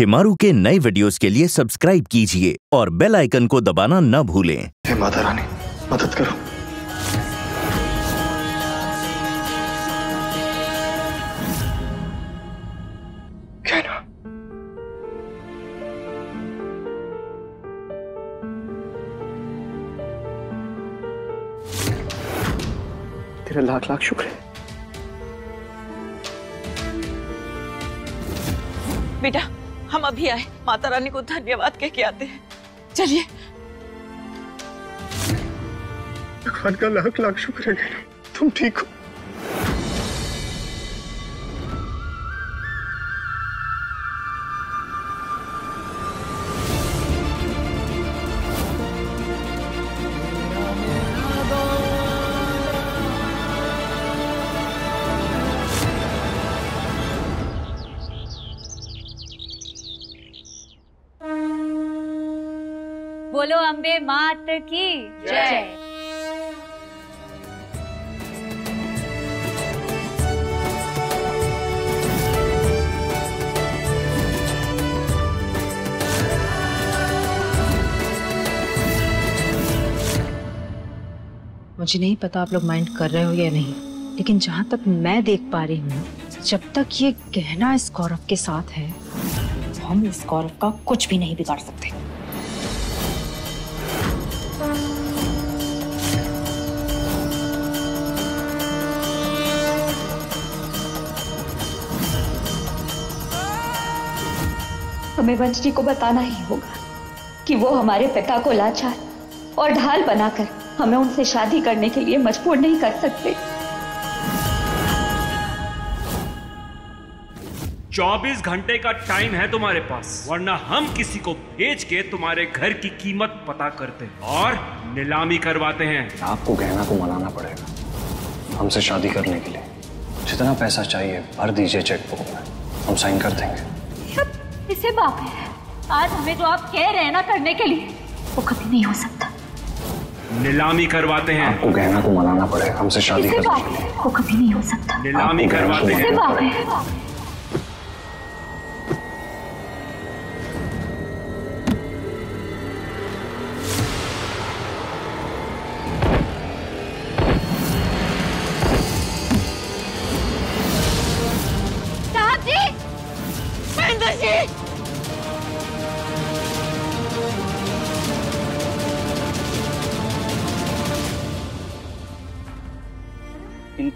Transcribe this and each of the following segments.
शिमारू के नए वीडियोस के लिए सब्सक्राइब कीजिए और बेल आइकन को दबाना न भूलें। हे माता रानी मदद करो। तेरा लाख लाख शुक्र है। बेटा हम अभी आए। माता रानी को धन्यवाद कह के आते हैं। चलिए। भगवान का लाख लाख शुक्र है तुम ठीक हो। बोलो अम्बे मात की। जय। मुझे नहीं पता आप लोग माइंड कर रहे हो या नहीं लेकिन जहाँ तक मैं देख पा रही हूँ जब तक ये गहना इस गौरव के साथ है हम इस गौरव का कुछ भी नहीं बिगाड़ सकते। हमें वंश जी को बताना ही होगा कि वो हमारे पिता को लाचार और ढाल बनाकर हमें उनसे शादी करने के लिए मजबूर नहीं कर सकते। चौबीस घंटे का टाइम है तुम्हारे पास वरना हम किसी को भेज के तुम्हारे घर की कीमत पता करते हैं और नीलामी करवाते हैं। आपको गहना को मनाना पड़ेगा हमसे शादी करने के लिए। जितना पैसा चाहिए भर दीजिए चेकबुक में हम साइन कर देंगे। इसे बाप है। आज हमें जो आप कह रहे हैं ना करने के लिए वो कभी नहीं हो सकता। नीलामी करवाते हैं। आपको गहना को मनाना पड़ेगा हमसे शादी इसे करने के लिए। वो कभी नहीं हो सकता। नीलामी करवाते हैं।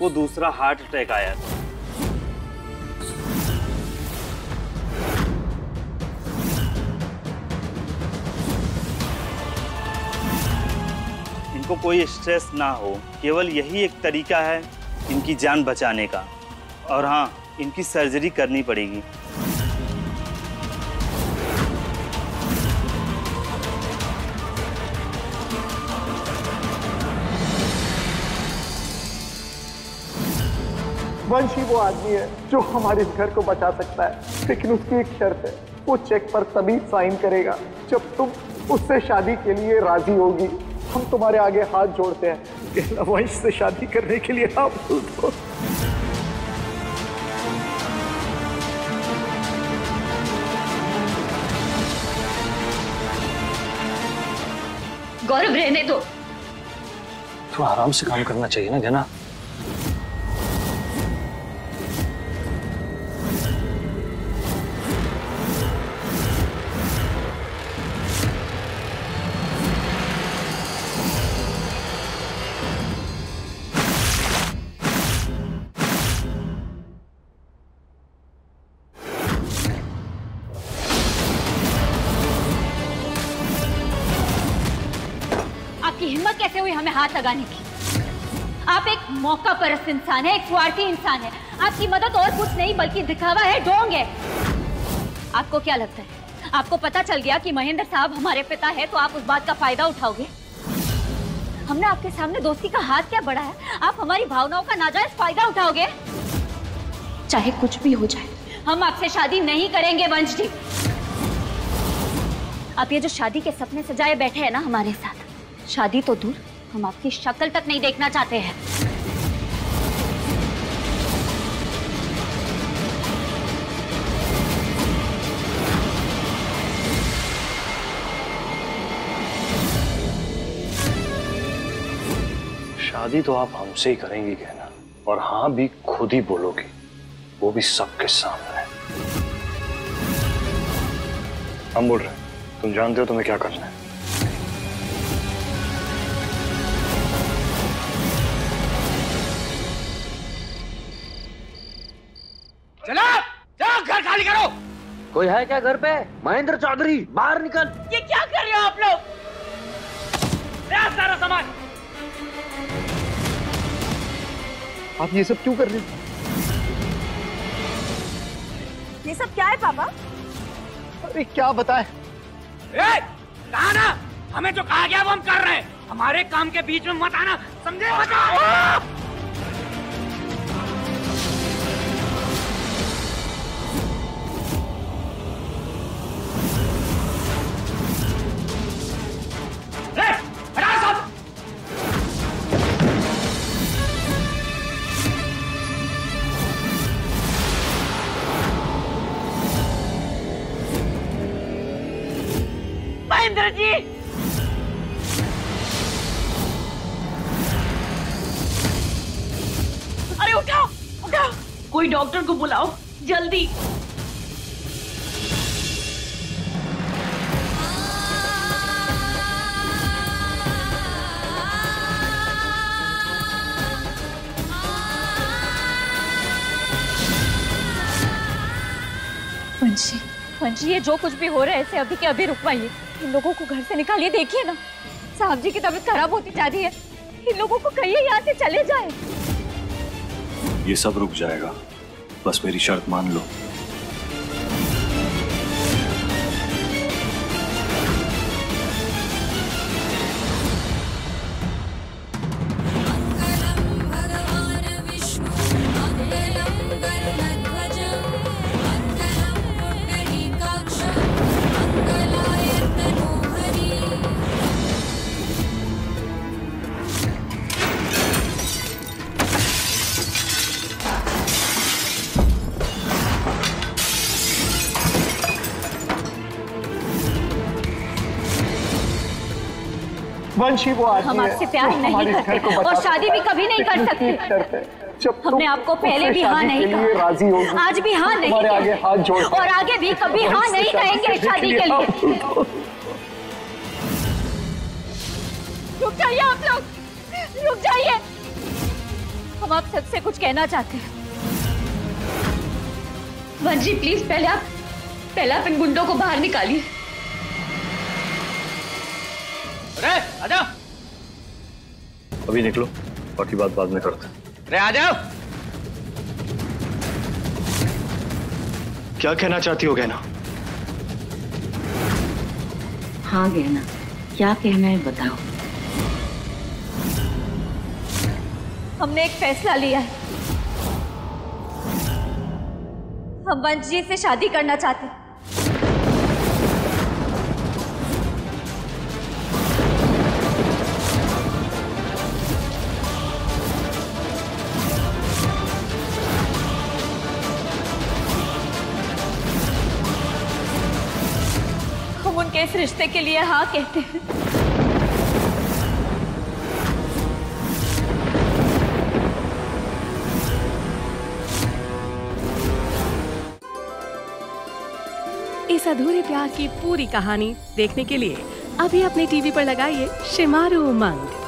इनको दूसरा हार्ट अटैक आया था। इनको कोई स्ट्रेस ना हो, केवल यही एक तरीका है इनकी जान बचाने का। और हाँ इनकी सर्जरी करनी पड़ेगी। वंश ही वो आदमी है जो हमारे इस घर को बचा सकता है लेकिन उसकी एक शर्त है वो चेक पर तभी साइन करेगा जब तुम उससे शादी के लिए राज़ी होगी। हम तुम्हारे आगे हाथ जोड़ते हैं वंश से शादी करने के लिए आप दो गौरव रहने दो। तो आराम से काम करना चाहिए ना गहना कैसे हुई हमें हाथ लगाने की। आप एक मौका परस्त इंसान है, एक स्वार्थी इंसान है। आपकी मदद और कुछ नहीं, बल्कि दिखावा है ढोंग है। आपको क्या लगता है? आपको पता चल गया कि महेंद्र साहब हमारे पिता है तो आप उस बात का फ़ायदा उठाओगे? हमने आपके सामने दोस्ती का हाथ क्या बढ़ा है आप हमारी भावनाओं का नाजायज फ़ायदा उठाओगे? चाहे कुछ भी हो जाए, हम आपसे शादी नहीं करेंगे, वंश जी। आप ये जो शादी के सपने सजाए बैठे हैं ना, हमारे साथ शादी तो दूर, हम आपकी शक्ल तक नहीं देखना चाहते हैं। शादी तो आप हमसे ही करेंगी, कहना। और हाँ भी खुद ही बोलोगे, वो भी सबके सामने। हम बोल रहे हैं, तुम जानते हो तुम्हें क्या करना है? कोई है क्या घर पे? महेंद्र चौधरी बाहर निकल। ये क्या कर रहे हो आप लोग? सारा सामान आप ये सब क्यों कर रहे हो? ये सब क्या है पापा? अरे क्या बताए? कहा ना? हमें जो कहा गया वो हम कर रहे हैं। हमारे काम के बीच में मत आना समझे? जी। अरे उठाओ उठाओ। कोई डॉक्टर को बुलाओ, जल्दी। वंशी वंशी ये जो कुछ भी हो रहा है, इसे अभी के अभी रुकवाइए। इन लोगों को घर से निकालिए, देखिए ना। साहब जी की तबीयत खराब होती जा रही है। इन लोगों को कहिए यहाँ से चले जाए। ये सब रुक जाएगा। बस मेरी शर्त मान लो। वंशी वो आदमी हम है आपसे प्यार नहीं करते और शादी भी कभी नहीं कर सकते। है। हमने आपको पहले भी हाँ नहीं कहा। राज़ी होगी आज भी हाँ नहीं आगे हाथ जोड़ और आगे भी कभी हाँ नहीं कहेंगे शादी के लिए। रुक जाइए आप लोग। रुक जाइए। हम आप सबसे कुछ कहना चाहते हैं। वंशी प्लीज़ पहले आप पहले आप इन गुंडों को बाहर निकालिए। अरे आ जाओ अभी निकलो बाकी बात बाद में करते अरे आ जाओ। क्या कहना चाहती हो गहना? हाँ गहना क्या कहना है बताओ। हमने एक फैसला लिया है। हम वंश जी से शादी करना चाहते हैं। इस रिश्ते के लिए हाँ कहते हैं। इस अधूरे प्यार की पूरी कहानी देखने के लिए अभी अपने टीवी पर लगाइए शिमारू उमंग।